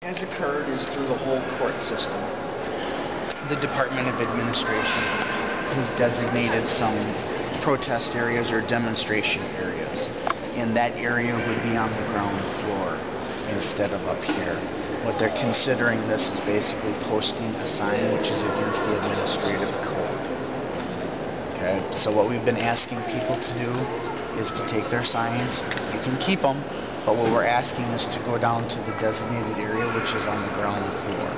has occurred is through the whole court system. The Department of Administration has designated some protest areas or demonstration areas, and that area would be on the ground floor instead of up here. What they're considering this is basically posting a sign which is against the administrative code. Okay, so what we've been asking people to do is to take their signs. You can keep them, but what we're asking is to go down to the designated area, which is on the ground floor.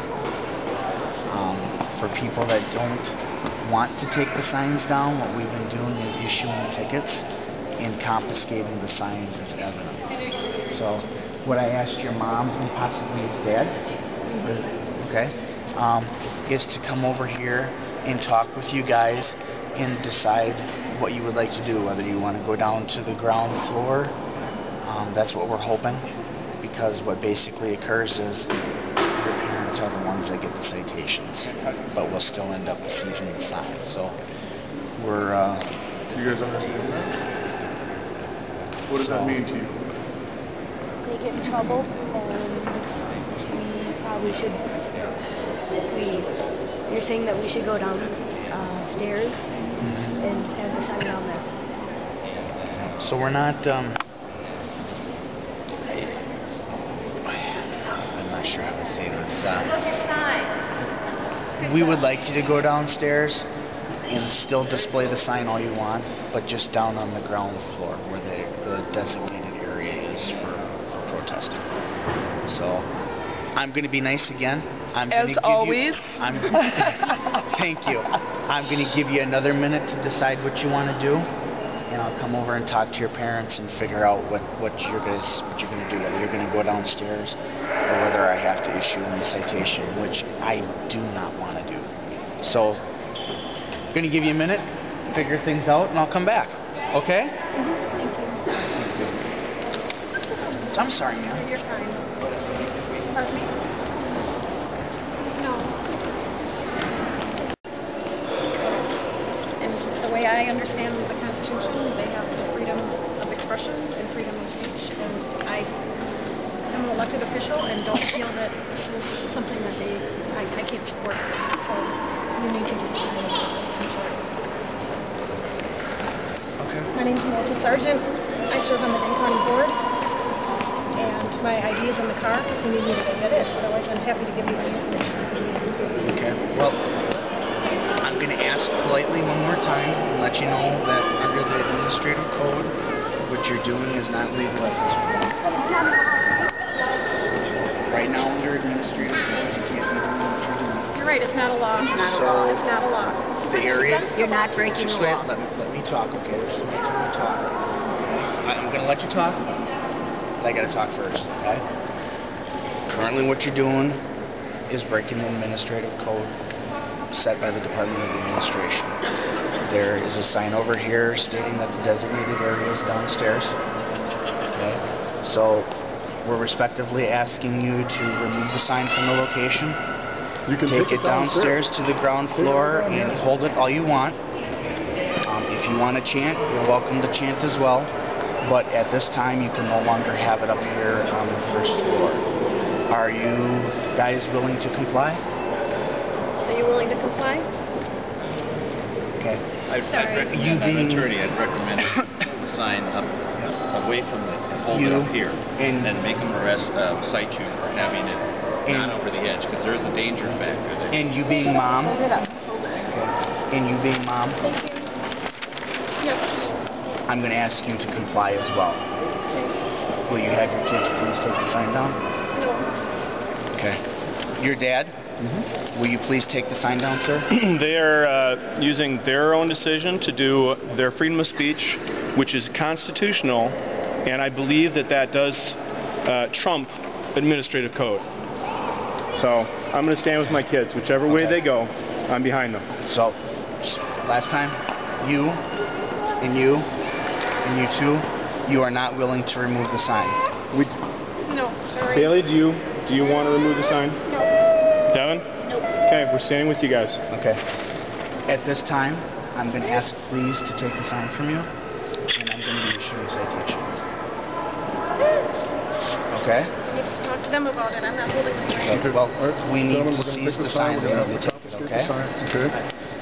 Um, for people that don't want to take the signs down, what we've been doing is issuing tickets and confiscating the signs as evidence. So, what I asked your mom and possibly his dad, okay, um, is to come over here and talk with you guys and decide what you would like to do, whether you want to go down to the ground floor. Um, that's what we're hoping, because what basically occurs is your parents are the ones that get the citations, but we'll still end up seizing the sign. So we're, uh, You guys understand that? What does that mean to you? they get in trouble, and we probably should, we, you're saying that we should go down uh, stairs and have the sign down there. so we're not. Um, I'm not sure how to say this. Uh, we would like you to go downstairs and still display the sign all you want, but just down on the ground floor where the, the designated area is for, for protesting. So I'm going to be nice again. I'm As gonna give always. You, I'm, thank you. I'm going to give you another minute to decide what you want to do, and I'll come over and talk to your parents and figure out what, what you're guys what you're going to do. Whether you're going to go downstairs or whether I have to issue them a citation, which I do not want to do. So I'm going to give you a minute, figure things out, and I'll come back. Okay? Mm-hmm. Thank you. I'm sorry, ma'am. I understand the Constitution, they have the freedom of expression and freedom of speech. And I am an elected official and don't feel that this is something that they, I, I can't support. So you need to do something. I'm sorry. Okay. My name's Melissa Sargent. I serve on the Dane County Board. And my ID is in the car if you need me to go get it. Otherwise, I'm happy to give you any information. Okay. Well, I'm going to ask politely one more time and let you know that under the administrative code, what you're doing is not legal at this point. Right now, under administrative code, you can't be doing what you're doing. You're right, it's not a law. It's not a law. It's not a law. The area. You're not breaking the law. Let me, let me talk. Okay. This is my turn to talk. I- I'm going to let you talk. But I got to talk first. Okay. Currently, what you're doing is breaking the administrative code set by the Department of Administration. There is a sign over here stating that the designated area is downstairs. Okay. So we're respectively asking you to remove the sign from the location. You can Take it downstairs to the ground floor and hold it all you want. Um, if you want to chant, you're welcome to chant as well. But at this time, you can no longer have it up here on the first floor. Are you guys willing to comply? Are you willing to comply? Okay. I'd, Sorry. I'd recommend, You I'm an attorney, I'd recommend the sign up, away from the, and hold it up here. and- And make them arrest, uh, cite you for having it And- not over the edge, because there is a danger factor there. And you being mom, Hold it up. Hold it. okay. and you being mom, Thank you. Yes. I'm going to ask you to comply as well. Will you have your kids please take the sign down? No. Okay. Your dad, Mm -hmm. will you please take the sign down, sir? they are uh, using their own decision to do their freedom of speech, which is constitutional, and I believe that that does uh, trump administrative code. So I'm going to stand with my kids. Whichever way they go, I'm behind them. So, last time, you and you and you two, you are not willing to remove the sign. We, No, sorry. Bailey, do you do you want to remove the sign? No. Devin? Nope. Okay, we're standing with you guys. Okay. At this time, I'm going to ask please to take the sign from you, and I'm going to be issuing citations. Okay? need to talk to them about it. I'm not holding the sign. Okay, Well, All right, we need gentlemen, to seize take the sign and We're gonna the have to ticket, confiscate the okay? sign, Okay?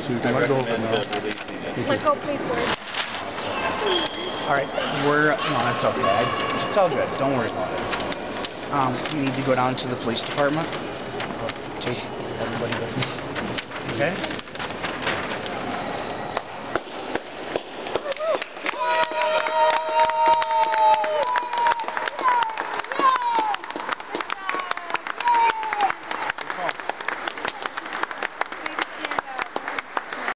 So you can let go of it now. releasing. Let go, please, boys. All right, we're, no, that's okay. It's all good. Don't worry about it. Um, we need to go down to the police department. Take everybody with me. Okay?